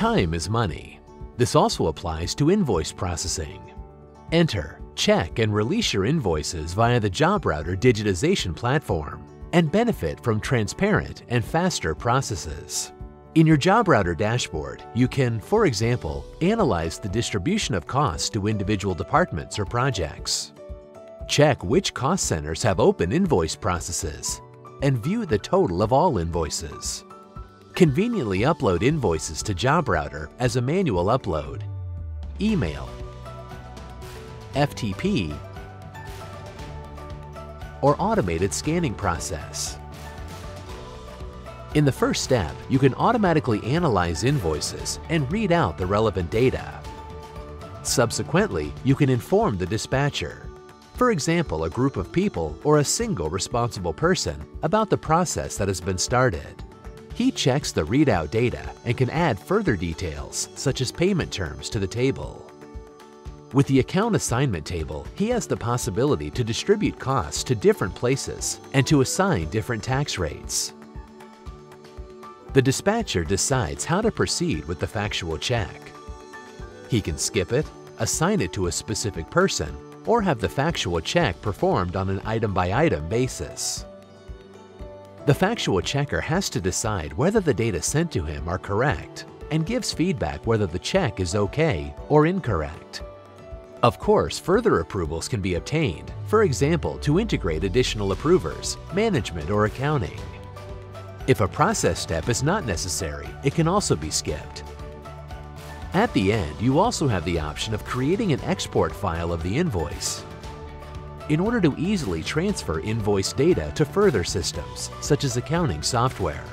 Time is money. This also applies to invoice processing. Enter, check, and release your invoices via the JobRouter digitization platform and benefit from transparent and faster processes. In your JobRouter dashboard, you can, for example, analyze the distribution of costs to individual departments or projects. Check which cost centers have open invoice processes and view the total of all invoices. Conveniently upload invoices to JobRouter as a manual upload, email, FTP, or automated scanning process. In the first step, you can automatically analyze invoices and read out the relevant data. Subsequently, you can inform the dispatcher, for example a group of people or a single responsible person, about the process that has been started. He checks the readout data and can add further details, such as payment terms, to the table. With the account assignment table, he has the possibility to distribute costs to different places and to assign different tax rates. The dispatcher decides how to proceed with the factual check. He can skip it, assign it to a specific person, or have the factual check performed on an item-by-item -item basis. The factual checker has to decide whether the data sent to him are correct and gives feedback whether the check is okay or incorrect. Of course, further approvals can be obtained, for example, to integrate additional approvers, management, or accounting. If a process step is not necessary, it can also be skipped. At the end, you also have the option of creating an export file of the invoice in order to easily transfer invoice data to further systems, such as accounting software.